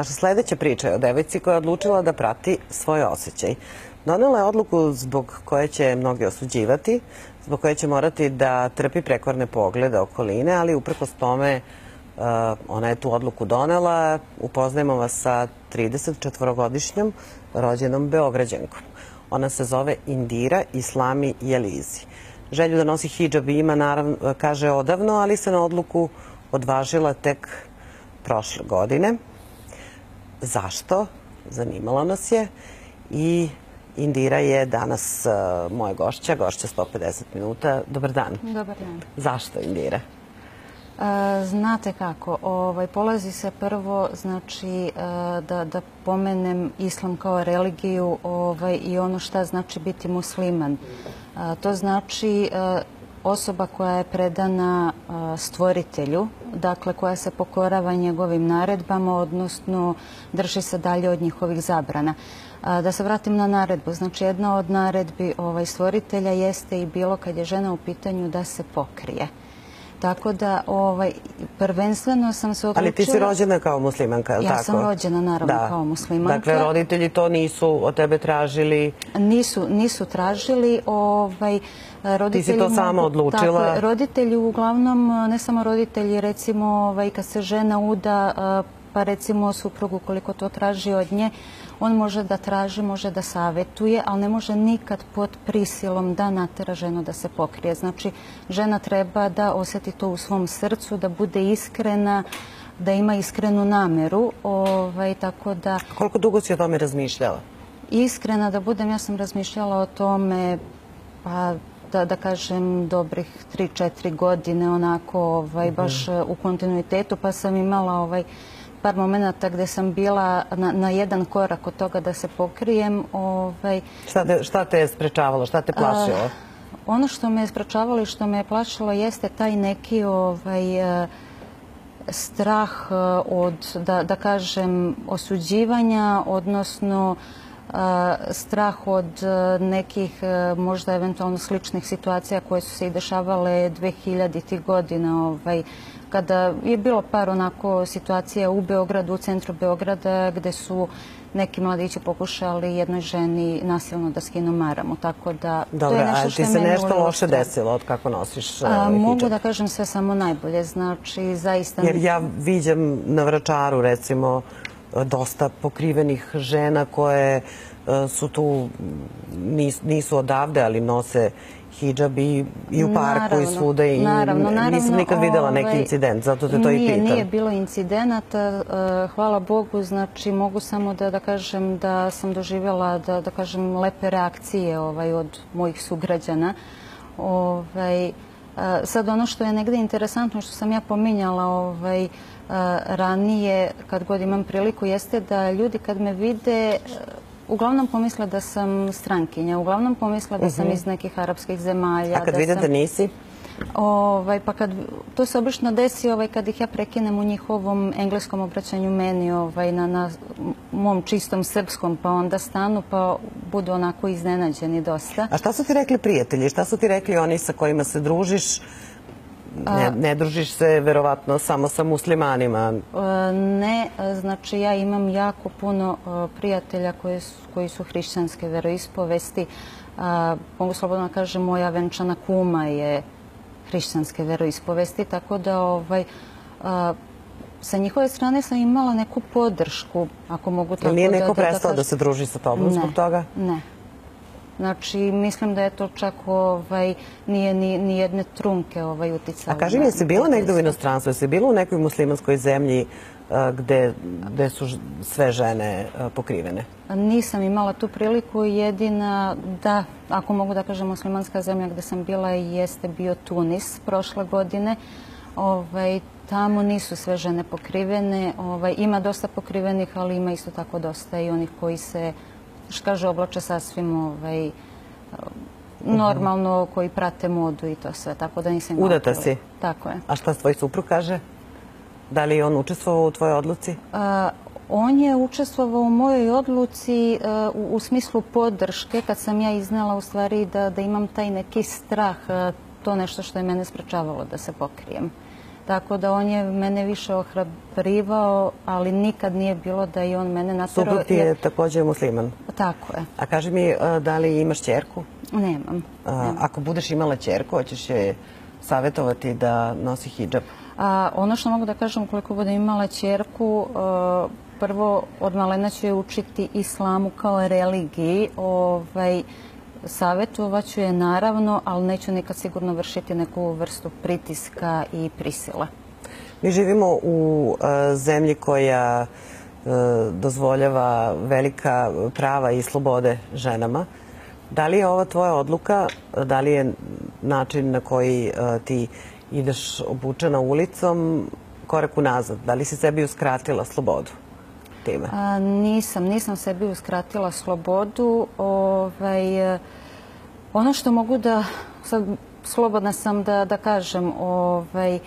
Naša sledeća priča je o devojci koja je odlučila da prati svoj osjećaj. Donela je odluku zbog koje će mnogi osuđivati, zbog koje će morati da trpi prekvarne poglede okoline, ali uprkos tome uh, ona je tu odluku donela. Upoznajemo vas sa 34-godišnjom rođenom Beograđankom. Ona se zove Indira Islami Jelizi. Želju da nosi hijab ima, naravno, kaže odavno, ali se na odluku odvažila tek prošle godine. Zašto? Zanimalo nas je i Indira je danas uh, moja gošća, gošća 150 minuta. Dobar dan. Dobar dan. Zašto Indira? E, znate kako, ovaj, polazi se prvo znači e, da, da pomenem islam kao religiju ovaj, i ono šta znači biti musliman. E, to znači e, osoba koja je predana stvoritelju, dakle koja se pokorava njegovim naredbama, odnosno drži se dalje od njihovih zabrana. Da se vratim na naredbu, znači jedna od naredbi ovaj, stvoritelja jeste i bilo kad je žena u pitanju da se pokrije. Tako da, ovaj, prvenstveno sam se odlučila... Ali ti si rođena kao muslimanka, je li ja tako? Ja sam rođena, naravno, da. kao muslimanka. Dakle, roditelji to nisu od tebe tražili? Nisu, nisu tražili. Ovaj, roditelji ti si to sama odlučila? Tako, roditelji uglavnom, ne samo roditelji, recimo, ovaj, kad se žena uda, pa recimo suprug ukoliko to traži od nje, on može da traži, može da savetuje, ali ne može nikad pod prisilom da natera ženu da se pokrije. Znači, žena treba da oseti to u svom srcu, da bude iskrena, da ima iskrenu nameru, ovaj, tako da... Koliko dugo si o tome razmišljala? Iskrena da budem, ja sam razmišljala o tome, pa da, da kažem, dobrih 3-4 godine, onako, ovaj, baš u kontinuitetu, pa sam imala ovaj, par momenta gde sam bila na, na jedan korak od toga da se pokrijem. Ovaj, šta, te, šta te je sprečavalo, šta te plašilo? A, ono što me je sprečavalo i što me je plašilo jeste taj neki ovaj, strah od, da, da kažem, osuđivanja, odnosno strah od nekih možda eventualno sličnih situacija koje su se i dešavale 2000. godina ovaj, kada je bilo par onako situacija u Beogradu, u centru Beograda gde su neki mladići pokušali jednoj ženi nasilno da skinu maramu, tako da Dobro, to je nešto što je meni ti se nešto loše desilo od kako nosiš uh, hijab? Mogu da kažem sve samo najbolje, znači zaista... Jer ja viđam na Vračaru recimo dosta pokrivenih žena koje su tu, nisu odavde, ali nose hijab i, i u parku naravno, i svuda i naravno, naravno, nisam nikad videla neki ovaj, incident, zato te to nije, i pitam. Nije bilo incidenata, hvala Bogu, znači mogu samo da, da kažem da sam doživjela, da, da kažem, lepe reakcije ovaj, od mojih sugrađana. Ovaj, sad ono što je negde interesantno, što sam ja pominjala ovaj, ranije, kad god imam priliku, jeste da ljudi kad me vide uglavnom pomisle da sam strankinja, uglavnom pomisle da sam uh -huh. iz nekih arapskih zemalja. A kad da vide sam, da nisi? Ovaj, pa kad, to se obično desi ovaj, kad ih ja prekinem u njihovom engleskom obraćanju meni ovaj, na, na mom čistom srpskom, pa onda stanu pa budu onako iznenađeni dosta. A šta su ti rekli prijatelji? Šta su ti rekli oni sa kojima se družiš? Ne, ne družiš se verovatno samo sa muslimanima? Ne, znači ja imam jako puno prijatelja koji su, koji su hrišćanske veroispovesti. Mogu slobodno da kažem, moja venčana kuma je hrišćanske veroispovesti, tako da ovaj, sa njihove strane sam imala neku podršku, ako mogu tako da... Nije neko da, prestao da, da se druži sa tobom zbog toga? Ne, Znači, mislim da je to čak ovaj, nije ni, ni jedne trunke ovaj, uticalo. A kaži mi, jesi bila negde u inostranstvu? Jesi bila u nekoj muslimanskoj zemlji gde, gde su sve žene pokrivene? Nisam imala tu priliku. Jedina, da, ako mogu da kažem, muslimanska zemlja gde sam bila jeste bio Tunis prošle godine. Ovaj, tamo nisu sve žene pokrivene. Ovaj, ima dosta pokrivenih, ali ima isto tako dosta i onih koji se što kaže, oblače sasvim ovaj, normalno, koji prate modu i to sve, tako da nisam... Udata si? Tako je. A šta tvoj suprug kaže? Da li je on učestvovao u tvojoj odluci? A, on je učestvovao u mojoj odluci a, u, u smislu podrške, kad sam ja iznala u stvari da, da imam taj neki strah, a, to nešto što je mene sprečavalo da se pokrijem. Tako da on je mene više ohrabrivao, ali nikad nije bilo da je on mene naterao. Suprug ti je takođe musliman. Tako je. A kaži mi, da li imaš čerku? Nemam. A, ako budeš imala čerku, hoćeš je savjetovati da nosi hijab? A, ono što mogu da kažem, koliko budem imala čerku, prvo od malena ću je učiti islamu kao religiji. Ovaj, savjetovaću je naravno, ali neću nikad sigurno vršiti neku vrstu pritiska i prisile. Mi živimo u e, zemlji koja e, dozvoljava velika prava i slobode ženama. Da li je ova tvoja odluka, da li je način na koji e, ti ideš obučena ulicom korak unazad? Da li si sebi uskratila slobodu time? Nisam, nisam sebi uskratila slobodu. Ovaj, ono što mogu da, sad slobodna sam da, da kažem, ovaj,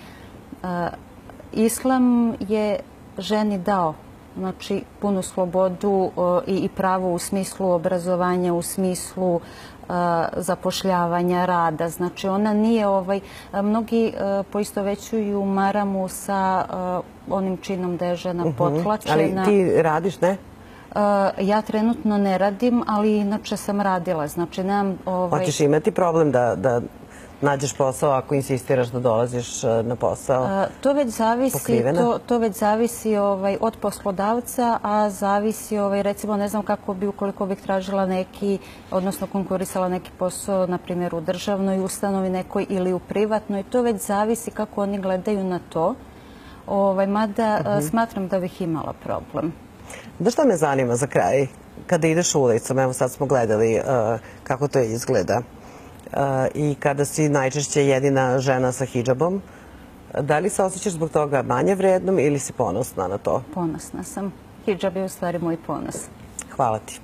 Islam je ženi dao znači punu slobodu i, i pravo u smislu obrazovanja, u smislu zapošljavanja, rada. Znači ona nije ovaj, mnogi poistovećuju maramu sa onim činom da je žena Mhm. potlačena. Ali ti radiš, ne? Ja trenutno ne radim, ali inače sam radila. Znači nemam... Ovaj... Hoćeš imati problem da, da nađeš posao ako insistiraš da dolaziš e, na posao? A, To već zavisi, Pokrivena? to, to već zavisi ovaj, od poslodavca, a zavisi, ovaj, recimo, ne znam kako bi, ukoliko bih tražila neki, odnosno konkurisala neki posao, na primjer, u državnoj ustanovi nekoj ili u privatnoj, to već zavisi kako oni gledaju na to. Ovaj, mada a, smatram da bih imala problem. Da šta me zanima za kraj? Kada ideš ulicom, evo sad smo gledali e, kako to izgleda, E, i kada si najčešće jedina žena sa hidžabom, da li se osjećaš zbog toga manje vrednom ili si ponosna na to? Ponosna sam. Hidžab je u stvari moj ponos. Hvala ti.